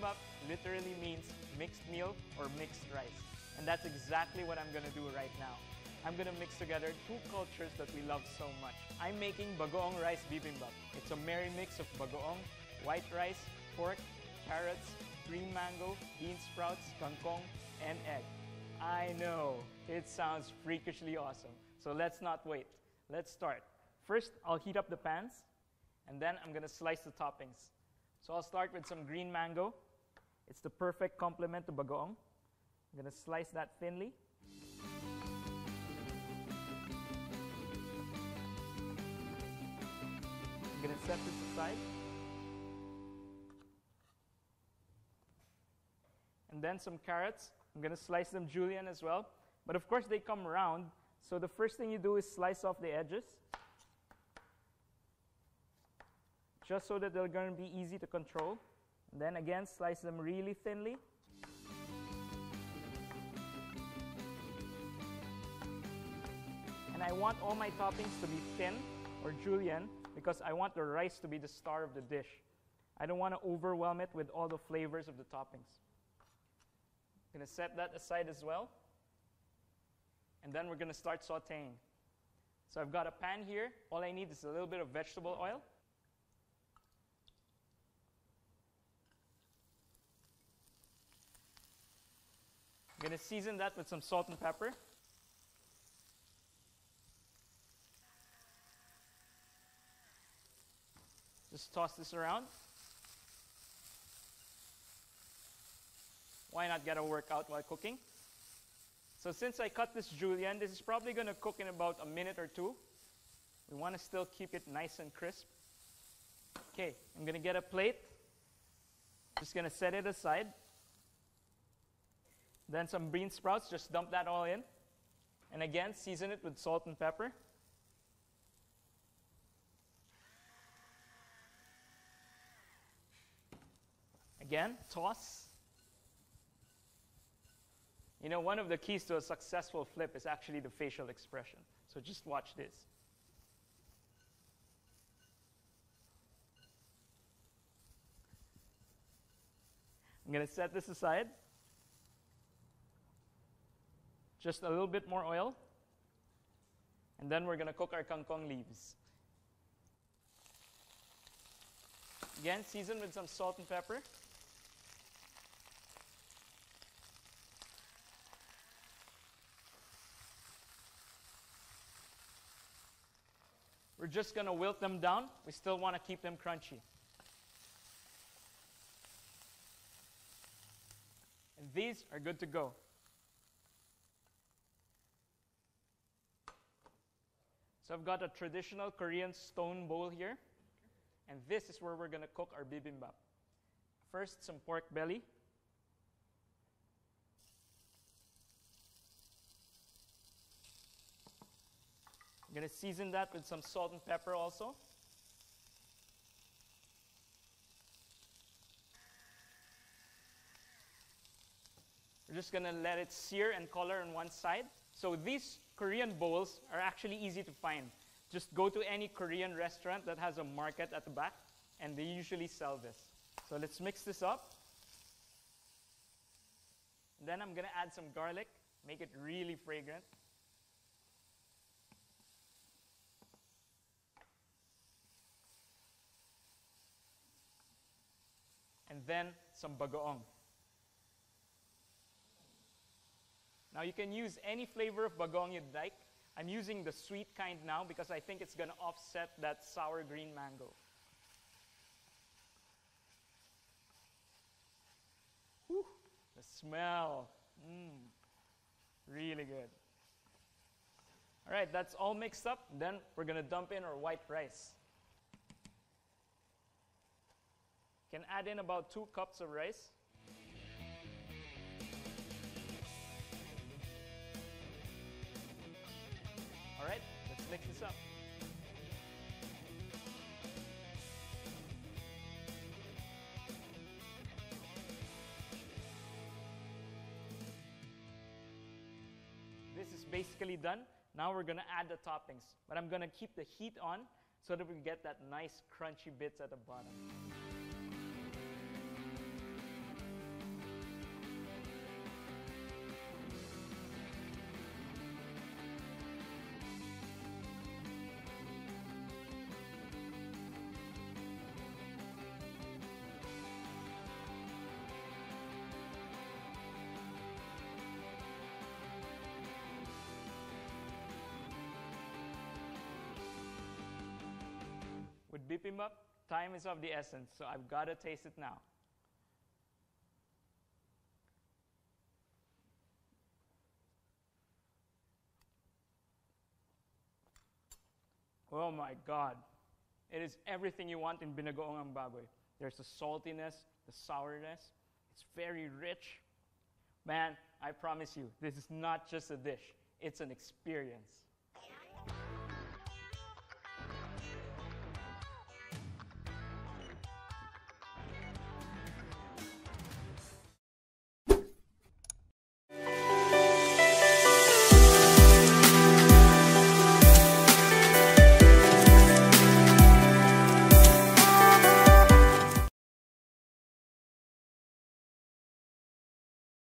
bibimbap literally means mixed meal or mixed rice. And that's exactly what I'm gonna do right now. I'm gonna mix together two cultures that we love so much. I'm making bagoong rice bibimbap. It's a merry mix of bagoong, white rice, pork, carrots, green mango, bean sprouts, kangkong, and egg. I know, it sounds freakishly awesome. So let's not wait. Let's start. First, I'll heat up the pans, and then I'm gonna slice the toppings. So I'll start with some green mango. It's the perfect complement to bagoong. I'm gonna slice that thinly. I'm gonna set this aside. And then some carrots. I'm gonna slice them julienne as well. But of course, they come round. So the first thing you do is slice off the edges. Just so that they're gonna be easy to control. Then again, slice them really thinly. And I want all my toppings to be thin or julienne because I want the rice to be the star of the dish. I don't want to overwhelm it with all the flavors of the toppings. I'm going to set that aside as well. And then we're going to start sauteing. So I've got a pan here. All I need is a little bit of vegetable oil. I'm going to season that with some salt and pepper. Just toss this around. Why not get a workout while cooking? So since I cut this julienne, this is probably going to cook in about a minute or two. We want to still keep it nice and crisp. Okay, I'm going to get a plate. Just going to set it aside. Then some bean sprouts, just dump that all in. And again, season it with salt and pepper. Again, toss. You know, one of the keys to a successful flip is actually the facial expression. So just watch this. I'm going to set this aside. Just a little bit more oil. And then we're going to cook our kangkong leaves. Again, season with some salt and pepper. We're just going to wilt them down. We still want to keep them crunchy. And these are good to go. So I've got a traditional Korean stone bowl here. And this is where we're going to cook our bibimbap. First, some pork belly. I'm going to season that with some salt and pepper also. We're just going to let it sear and color on one side. So these Korean bowls are actually easy to find. Just go to any Korean restaurant that has a market at the back, and they usually sell this. So let's mix this up. And then I'm going to add some garlic, make it really fragrant. and then some bagoong. Now you can use any flavor of bagoong you'd like. I'm using the sweet kind now because I think it's going to offset that sour green mango. Whew, the smell. Mmm, really good. All right, that's all mixed up. Then we're going to dump in our white rice. You Can add in about two cups of rice. This up. This is basically done. Now we're gonna add the toppings, but I'm gonna keep the heat on so that we get that nice crunchy bits at the bottom. Bibimbap, time is of the essence, so I've got to taste it now. Oh my God. It is everything you want in binagoong baboy. There's the saltiness, the sourness. It's very rich. Man, I promise you, this is not just a dish, it's an experience.